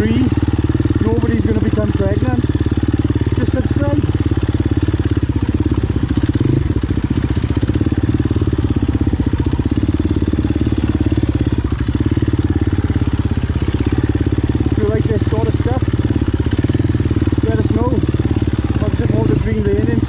free. Nobody's going to become pregnant. Just subscribe. If you like this sort of stuff, let us know. Obviously more the green lane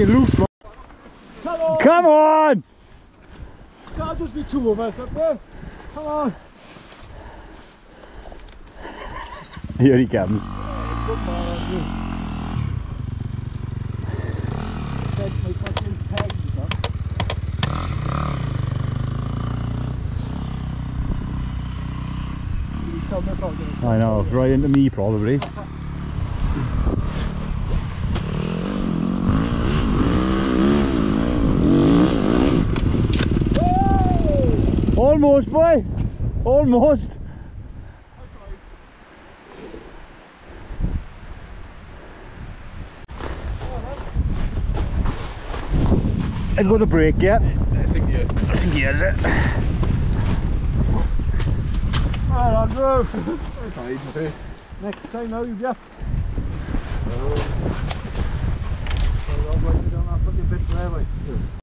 Fucking loose, man. Come on! Come on! Can't just be two of us up there. Come on! Here he comes. Good man, Take my fucking pegs up. Give me some this out there. I know, right into me probably. Almost, boy. Almost. And with the brake, yeah. I think you. That's in gears, it. Right, Andrew. Say. Next time now you get. I'll write you that fucking bit there.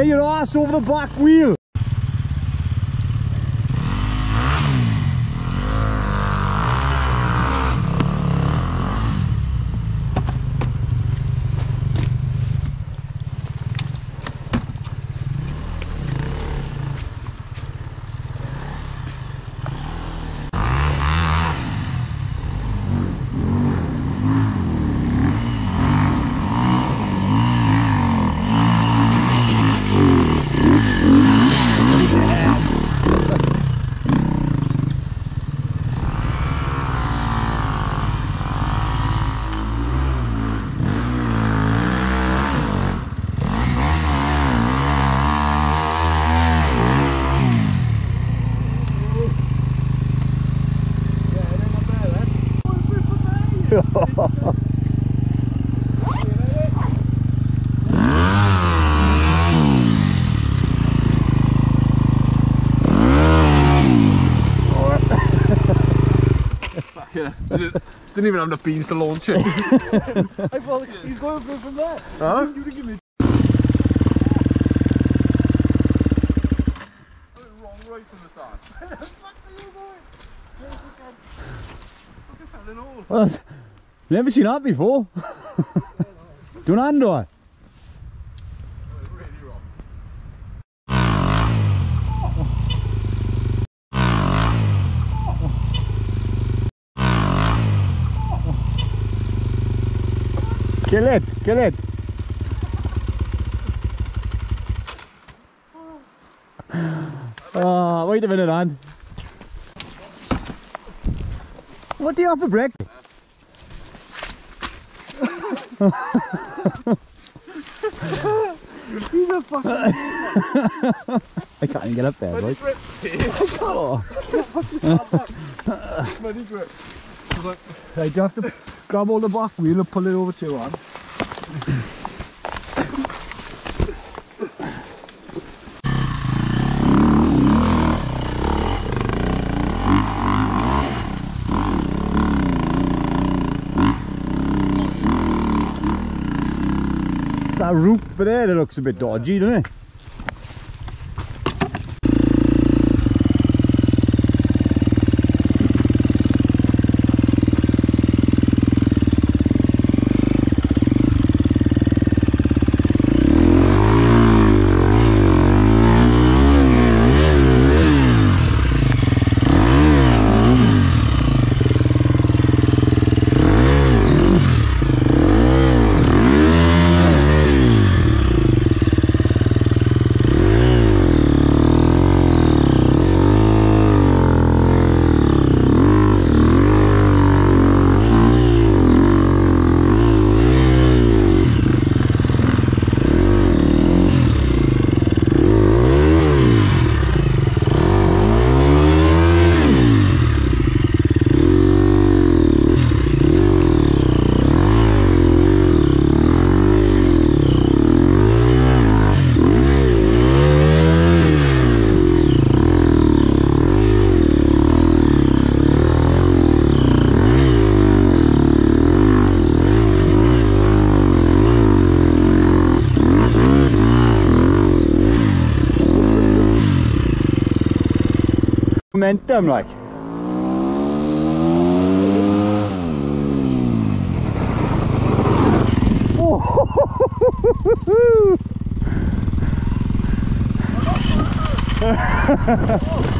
Get your ass over the back wheel. Yeah. Didn't even have enough beans to launch it. I thought he's going for from there. huh? You would give me. Wrong right from the start. Fucking fell in all. Well, that's- Never seen that before. Do an hand Kill it, kill it. Ah, wait a minute, man. What do you have for breakfast? He's a fucking. I can't even get up there, boy. Oh. Bloody grip. Was Right, you have to grab all the back wheel and pull it over to your hand. It's that root there that looks a bit dodgy, doesn't it? Momentum, like. Oh.